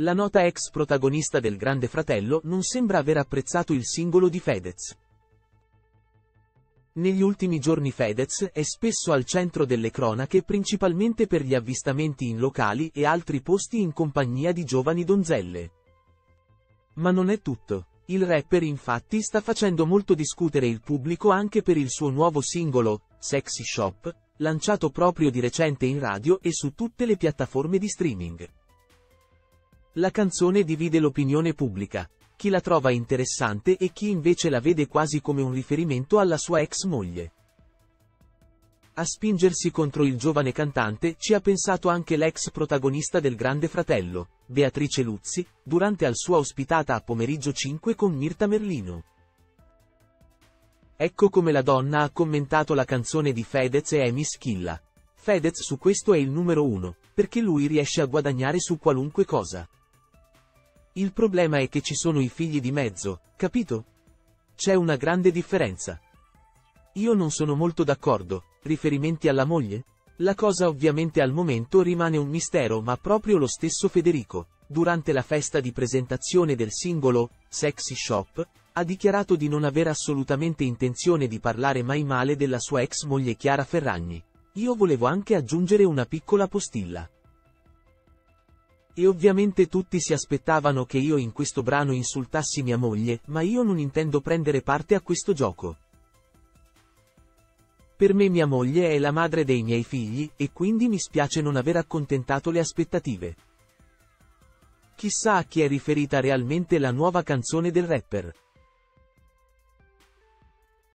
La nota ex protagonista del Grande Fratello non sembra aver apprezzato il singolo di Fedez. Negli ultimi giorni Fedez è spesso al centro delle cronache principalmente per gli avvistamenti in locali e altri posti in compagnia di giovani donzelle. Ma non è tutto. Il rapper infatti sta facendo molto discutere il pubblico anche per il suo nuovo singolo, Sexy Shop, lanciato proprio di recente in radio e su tutte le piattaforme di streaming. La canzone divide l'opinione pubblica, chi la trova interessante e chi invece la vede quasi come un riferimento alla sua ex moglie. A spingersi contro il giovane cantante ci ha pensato anche l'ex protagonista del Grande Fratello, Beatrice Luzzi, durante al sua ospitata a pomeriggio 5 con Mirta Merlino. Ecco come la donna ha commentato la canzone di Fedez e Amy Schilla. Fedez su questo è il numero uno, perché lui riesce a guadagnare su qualunque cosa. Il problema è che ci sono i figli di mezzo, capito? C'è una grande differenza. Io non sono molto d'accordo, riferimenti alla moglie? La cosa ovviamente al momento rimane un mistero ma proprio lo stesso Federico, durante la festa di presentazione del singolo, Sexy Shop, ha dichiarato di non aver assolutamente intenzione di parlare mai male della sua ex moglie Chiara Ferragni. Io volevo anche aggiungere una piccola postilla. E ovviamente tutti si aspettavano che io in questo brano insultassi mia moglie, ma io non intendo prendere parte a questo gioco. Per me mia moglie è la madre dei miei figli, e quindi mi spiace non aver accontentato le aspettative. Chissà a chi è riferita realmente la nuova canzone del rapper.